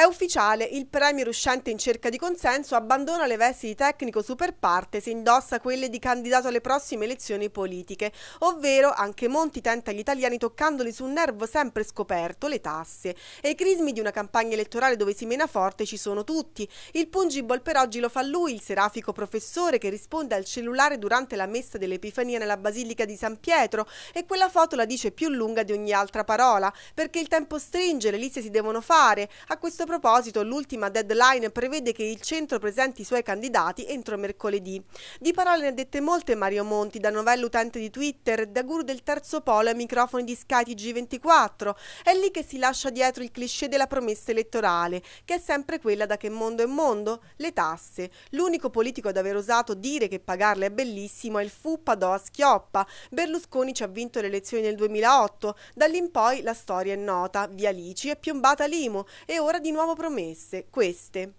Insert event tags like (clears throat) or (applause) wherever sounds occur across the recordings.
È ufficiale, il premier uscente in cerca di consenso abbandona le vesti di tecnico super partes e indossa quelle di candidato alle prossime elezioni politiche, ovvero anche Monti tenta gli italiani toccandoli su un nervo sempre scoperto, le tasse. E i crismi di una campagna elettorale dove si mena forte ci sono tutti. Il pungibol per oggi lo fa lui, il serafico professore che risponde al cellulare durante la messa dell'Epifania nella Basilica di San Pietro e quella foto la dice più lunga di ogni altra parola, perché il tempo stringe, le liste si devono fare. A questo proposito l'ultima deadline prevede che il centro presenti i suoi candidati entro mercoledì. Di parole ne ha dette molte Mario Monti, da novella utente di Twitter, da guru del terzo polo ai microfoni di Sky TG24. È lì che si lascia dietro il cliché della promessa elettorale, che è sempre quella da che mondo è mondo? Le tasse. L'unico politico ad aver osato dire che pagarle è bellissimo è il fu Padò a Schioppa. Berlusconi ci ha vinto le elezioni nel 2008. Da lì in poi la storia è nota. Via Lici è piombata l'IMU e ora di nuovo promesse. Queste.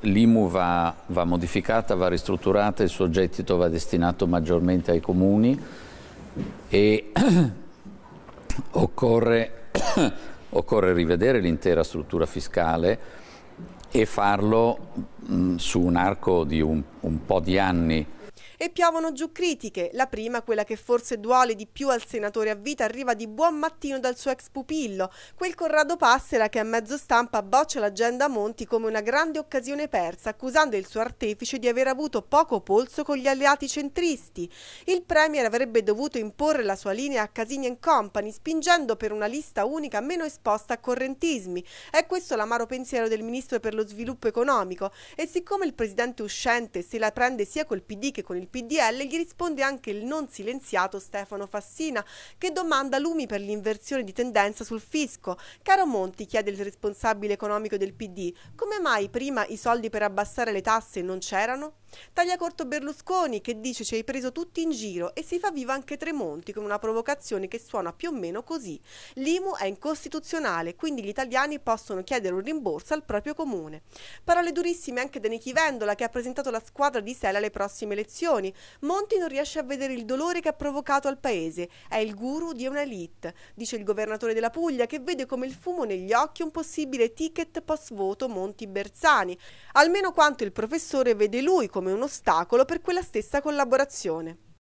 L'IMU va, va, modificata, va ristrutturata, il suo gettito va destinato maggiormente ai comuni e (clears throat) occorre, (clears throat) occorre rivedere l'intera struttura fiscale e farlo mh, su un arco di un, un po' di anni e piovono giù critiche. La prima, quella che forse duole di più al senatore a vita, arriva di buon mattino dal suo ex pupillo, quel Corrado Passera che a mezzo stampa boccia l'agenda Monti come una grande occasione persa, accusando il suo artefice di aver avuto poco polso con gli alleati centristi. Il Premier avrebbe dovuto imporre la sua linea a Casini Company, spingendo per una lista unica meno esposta a correntismi. È questo l'amaro pensiero del ministro per lo sviluppo economico. E siccome il presidente uscente se la prende sia col PD che con il PDL gli risponde anche il non silenziato Stefano Fassina che domanda lumi per l'inversione di tendenza sul fisco. Caro Monti, chiede il responsabile economico del PD, come mai prima i soldi per abbassare le tasse non c'erano? Taglia corto Berlusconi che dice ci hai preso tutti in giro e si fa viva anche Tremonti con una provocazione che suona più o meno così. L'IMU è incostituzionale, quindi gli italiani possono chiedere un rimborso al proprio comune. Parole durissime anche da Nichi Vendola che ha presentato la squadra di Sela alle prossime elezioni. Monti non riesce a vedere il dolore che ha provocato al paese, è il guru di un'elite, dice il governatore della Puglia che vede come il fumo negli occhi un possibile ticket post voto Monti Bersani, almeno quanto il professore vede lui come come un ostacolo per quella stessa collaborazione.